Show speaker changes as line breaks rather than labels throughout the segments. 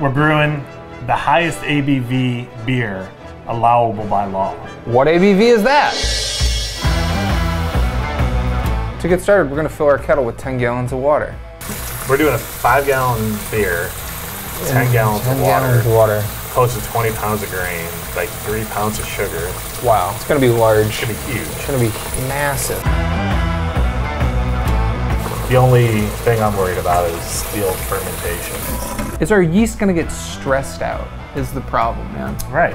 we're brewing the highest ABV beer allowable by law.
What ABV is that? To get started, we're gonna fill our kettle with 10 gallons of water.
We're doing a five gallon beer, 10 gallons
10
of water,
gallons of water.
close to 20 pounds of grain, like three pounds of sugar.
Wow, it's gonna be large.
It's gonna be huge.
It's gonna be massive.
The only thing I'm worried about is the old fermentation.
Is our yeast gonna get stressed out? Is the problem, man.
Right.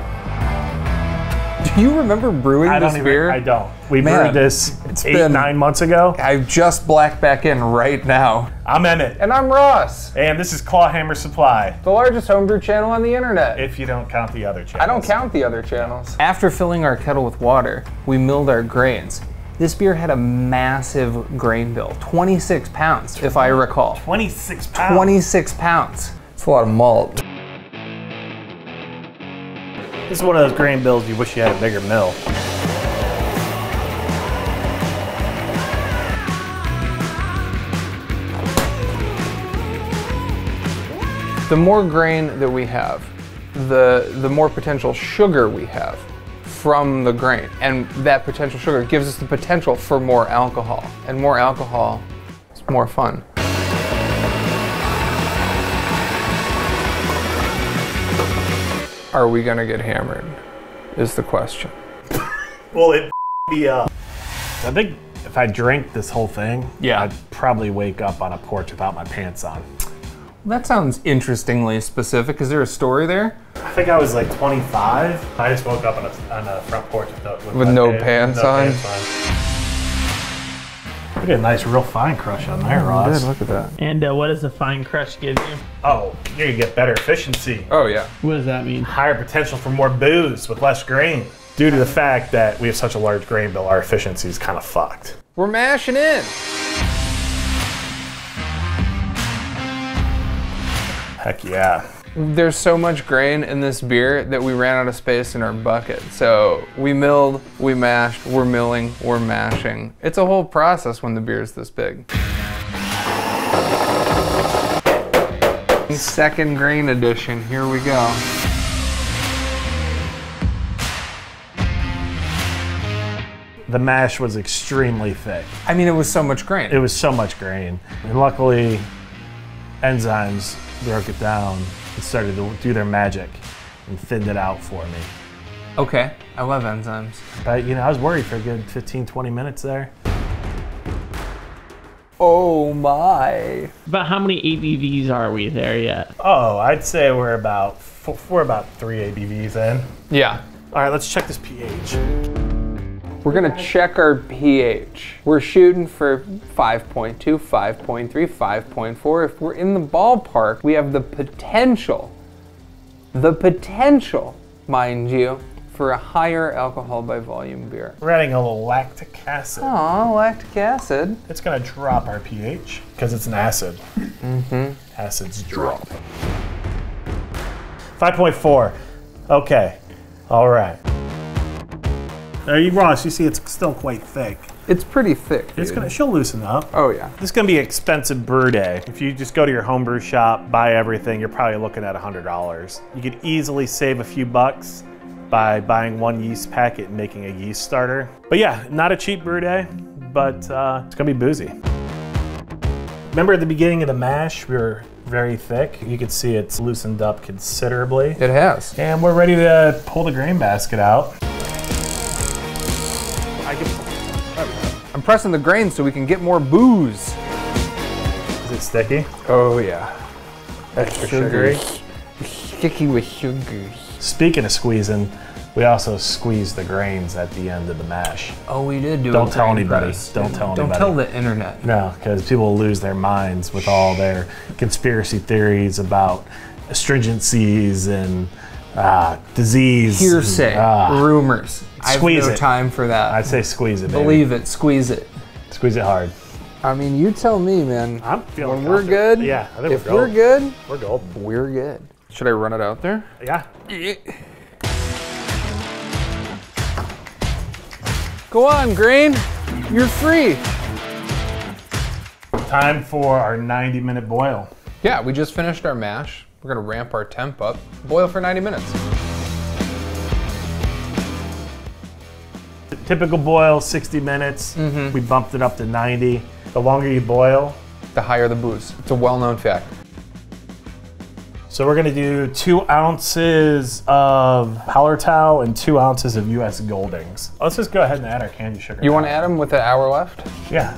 Do you remember brewing
I
this
don't even,
beer?
I don't. We
Man,
brewed this
it's
eight,
been-
nine months ago.
I just blacked back in right now.
I'm Emmett,
And I'm Ross,
and this is Clawhammer Supply,
the largest homebrew channel on the internet.
if you don't count the other channels.
I don't count the other channels. After filling our kettle with water, we milled our grains. This beer had a massive grain bill 26 pounds, if I recall.
26 pounds.
26 pounds. It's a lot of malt.
This is one of those grain bills you wish you had a bigger mill.
The more grain that we have, the, the more potential sugar we have from the grain. And that potential sugar gives us the potential for more alcohol. And more alcohol is more fun. Are we gonna get hammered? Is the question.
Well, it be up. I think if I drank this whole thing,
Yeah.
I'd probably wake up on a porch without my pants on.
That sounds interestingly specific. Is there a story there?
I think I was like 25. I just woke up on a, on a front porch with no,
With no
pants-
pants
no
on?
pants on. Look at a nice, real fine crush on there, Ross.
look at that.
And uh, what does a fine crush give you?
Oh, you're get better efficiency,
Oh yeah.
What does that mean?
higher potential for more booze with less grain. Due to the fact that we have such a large grain bill, our efficiency is kind of fucked.
We're mashing in.
Heck yeah.
There's so much grain in this beer that we ran out of space in our bucket. So we milled, we mashed, we're milling, we're mashing. It's a whole process when the beer is this big. Second grain edition, here we go.
The mash was extremely thick.
I mean, it was so much grain.
It was so much grain. And luckily, enzymes broke it down and started to do their magic and thinned it out for me.
okay, I love enzymes.
But, you know, I was worried for a good 15, 20 minutes there.
Oh my.
But how many ABVs are we there yet?
Oh, I'd say we're about, f- we're about three ABVs in.
Yeah,
All right, let's check this pH.
We're gonna check our pH. We're shooting for 5.2, 5.3, 5.4. If we're in the ballpark, we have the potential, the potential, mind you, for a higher alcohol by volume beer.
We're adding a little lactic acid.
Oh, lactic acid.
It's gonna drop our pH because it's an acid. Mm-hmm. Acids drop. 5.4. Okay. All right. There you Ross, you see it's still quite thick.
It's pretty thick.
It's
dude.
gonna she'll loosen up.
Oh yeah.
This is gonna be an expensive brew day. If you just go to your homebrew shop, buy everything, you're probably looking at a $100. You could easily save a few bucks by buying one yeast packet and making a yeast starter. But yeah, not a cheap brew day, but uh, it's gonna be boozy. Remember at the beginning of the mash, we were very thick. You can see it's loosened up considerably.
It has.
And we're ready to pull the grain basket out.
Pressing the grain so we can get more booze.
is it sticky?
Oh yeah.
Extra sugary?
Sticky with sugar.
Speaking of squeezing, we also squeezed the grains at the end of the mash.
Oh, we did do.
It.
Don't
tell anybody.
press.
Don't tell anybody.
Don't tell the internet.
No, because people will lose their minds with all their conspiracy theories about astringencies and uh, disease.
Hearsay,
Ah,
rumors. I
Squeeze
have no
it.
time for that.
I'd say squeeze it, baby.
Believe it, squeeze it.
Squeeze it hard.
I mean, you tell me, man.
I'm feeling
When we're
confident.
good,
Yeah, I think
if
we're
we're
golden.
good,
We're golden.
we're good. Should I run it out there?
Yeah.
Go on, Green. You're free.
Time for our 90 minute boil.
Yeah, we just finished our mash. We're gonna ramp our temp up. Boil for 90 minutes.
Typical boil, 60 minutes. Mm-hmm. We bumped it up to 90. The longer you boil,
The higher the booze. It's a well-known fact.
so we're gonna do two ounces of Hallertau and two ounces of US Goldings. Let's just go ahead and add our candy sugar.
You want to add them with an hour left?
Yeah.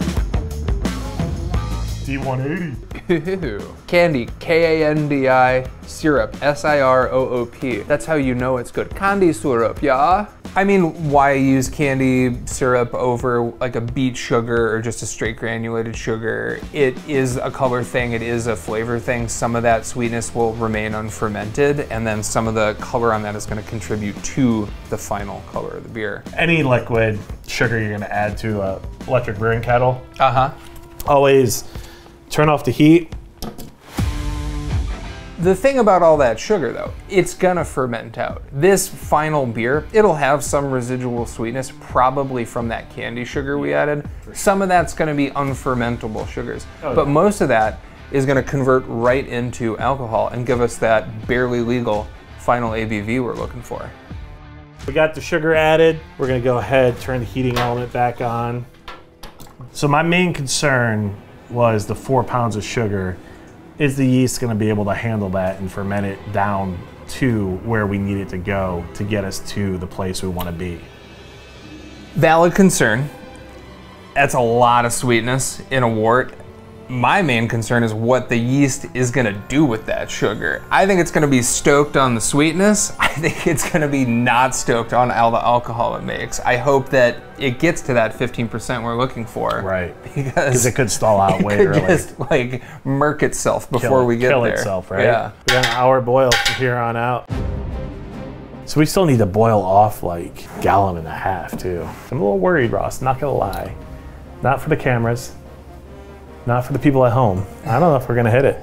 D180.
Candy, K-A-N-D-I, syrup, S-I-R-O-O-P. That's how you know it's good. Candy syrup, yeah? I mean, why use candy syrup over like a beet sugar or just a straight granulated sugar? It is a color thing, it is a flavor thing. Some of that sweetness will remain unfermented, and then some of the color on that is gonna contribute to the final color of the beer.
Any liquid sugar you're gonna add to a electric brewing kettle,
Uh-huh.
always turn off the heat.
The thing about all that sugar, though, it's gonna ferment out. This final beer, it'll have some residual sweetness, probably from that candy sugar we added. Some of that's gonna be unfermentable sugars, oh, but
yeah.
most of that is gonna convert right into alcohol and give us that barely legal final ABV we're looking for.
We got the sugar added. We're gonna go ahead, turn the heating element back on. So my main concern was the four pounds of sugar. Is the yeast gonna be able to handle that and ferment it down to where we need it to go to get us to the place we wanna be?
Valid concern. That's a lot of sweetness in a wort. My main concern is what the yeast is gonna do with that sugar. I think it's gonna be stoked on the sweetness. I think it's gonna be not stoked on all the alcohol it makes. I hope that it gets to that 15% we're looking for.
Right.
Because
Because it could stall out
it
way
could
early.
just like murk itself before
it-
we get
kill
there.
itself, right?
Yeah.
We got an hour boil from here on out. So we still need to boil off like gallon and a half too. I'm a little worried, Ross. Not gonna lie. Not for the cameras. Not for the people at home. I don't know if we're gonna hit it.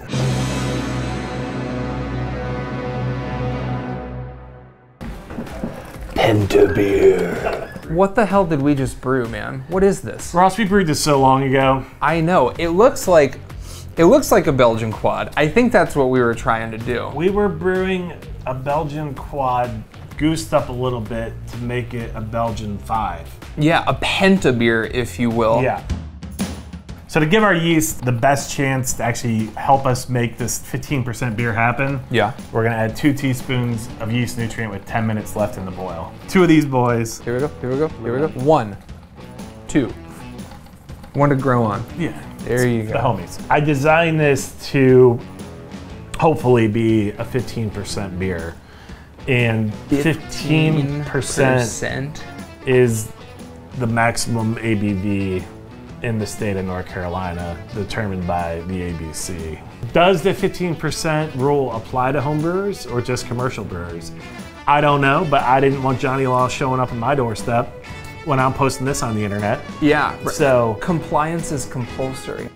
Penta beer.
What the hell did we just brew, man? What is this?
Ross, we brewed this so long ago.
I know. It looks like it looks like a Belgian quad. I think that's what we were trying to do.
We were brewing a Belgian quad, goosed up a little bit to make it a Belgian five.
Yeah, a penta beer, if you will.
Yeah. So to give our yeast the best chance to actually help us make this 15% beer happen,
Yeah.
we're gonna add two teaspoons of yeast nutrient with 10 minutes left in the boil. Two of these boys.
Here we go. Here we go. Here we go. One, two. One to grow on.
Yeah.
There you go.
The homies. I designed this to hopefully be a 15% beer. And 15%
Percent.
is the maximum ABV in the state of North Carolina, determined by the ABC. Does the 15% rule apply to home brewers or just commercial brewers? I don't know, but I didn't want Johnny Law showing up on my doorstep when I'm posting this on the internet.
Yeah.
So,
Compliance is compulsory.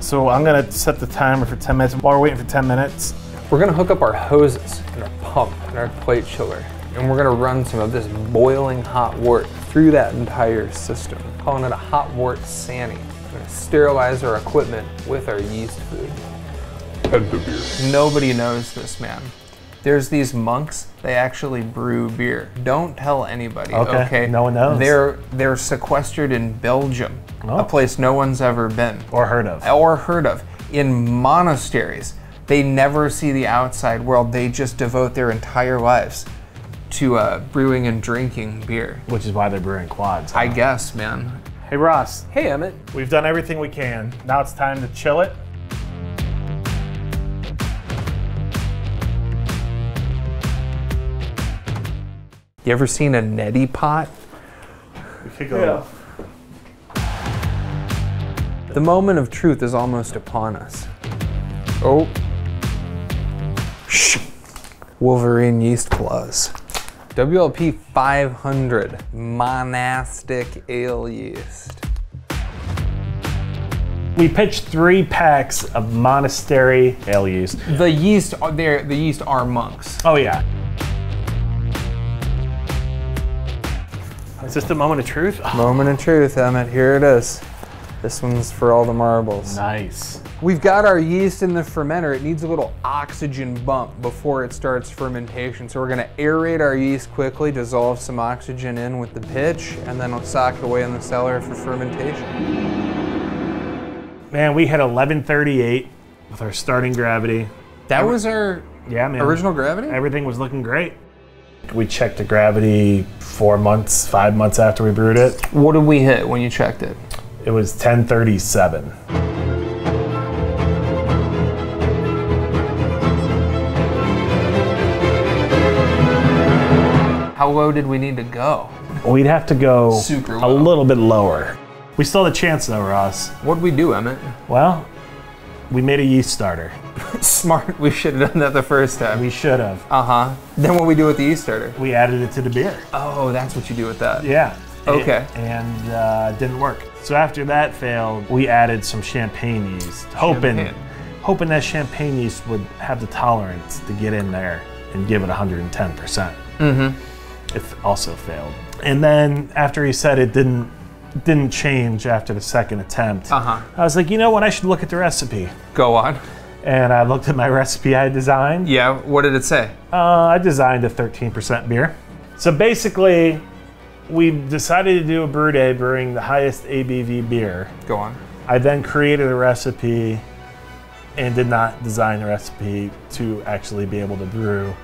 so I'm gonna set the timer for 10 minutes. While we're waiting for 10 minutes,
We're gonna hook up our hoses and our pump and our plate chiller, and we're gonna run some of this boiling hot wort through that entire system, calling it a hot wort Sanny. We're gonna sterilize our equipment with our yeast food. And the beer. Nobody knows this, man. There's these monks. They actually brew beer. Don't tell anybody.
Okay,
Okay.
no one knows.
They're they're sequestered in Belgium,
Oh.
a place no one's ever been
or heard of.
or heard of in monasteries. They never see the outside world. They just devote their entire lives to uh, brewing and drinking beer.
Which is why they're brewing quads. huh?
I guess, man.
hey Ross,
Hey, Emmett.
we've done everything we can. Now it's time to chill it.
You ever seen a neti pot?
We could go.
The moment of truth is almost upon us. Oh. Shh. Wolverine yeast claws. WLP 500 monastic ale yeast.
We pitched three packs of monastery ale yeast.
The yeast are there. The yeast are monks.
Oh yeah. Is this the moment of truth?
Moment of truth, Emmett. Here it is. This one's for all the marbles.
nice.
We've got our yeast in the fermenter. It needs a little oxygen bump before it starts fermentation. So we're gonna aerate our yeast quickly, dissolve some oxygen in with the pitch, and then we'll sock it away in the cellar for fermentation.
Man, we had 1138 with our starting gravity.
That was our
Yeah, man.
original gravity?
Everything was looking great. We checked the gravity four months, five months after we brewed it.
What did we hit when you checked it?
It was 1037.
How low did we need to go?
We'd have to go
Super
a
low.
little bit lower. We still had a chance though, Ross.
What'd we do, Emmett?
Well, we made a yeast starter.
Smart. We should have done that the first time.
We should have.
Uh huh. Then what we do with the yeast starter?
We added it to the beer.
Oh, that's what you do with that.
Yeah.
Okay.
And uh, it didn't work. So after that failed, we added some champagne yeast, hoping,
Champagne.
hoping that champagne yeast would have the tolerance to get in there and give it 110 percent.
Mm-hmm.
It also failed. And then after he said it didn't didn't change after the second attempt,
Uh-huh.
I was like, you know what? I should look at the recipe.
Go on.
And I looked at my recipe I designed.
Yeah. What did it say?
Uh, I designed a 13% beer. So basically, we decided to do a brew day brewing the highest ABV beer.
Go on.
I then created a recipe and did not design the recipe to actually be able to brew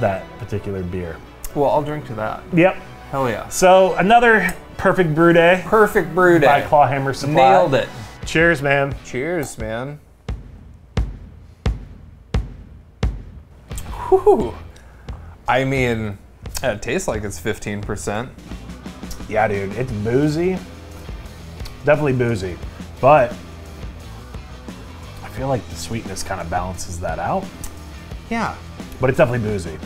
that particular beer.
Well, I'll drink to that.
Yep.
Hell yeah.
So another perfect brew day
Perfect brew day.
by Clawhammer Supply.
Nailed it.
Cheers, man.
Cheers, man. Whew. I mean, it tastes like it's 15%.
Yeah, dude, it's boozy. Definitely boozy. But I feel like the sweetness kind of balances that out.
Yeah.
But it's definitely boozy.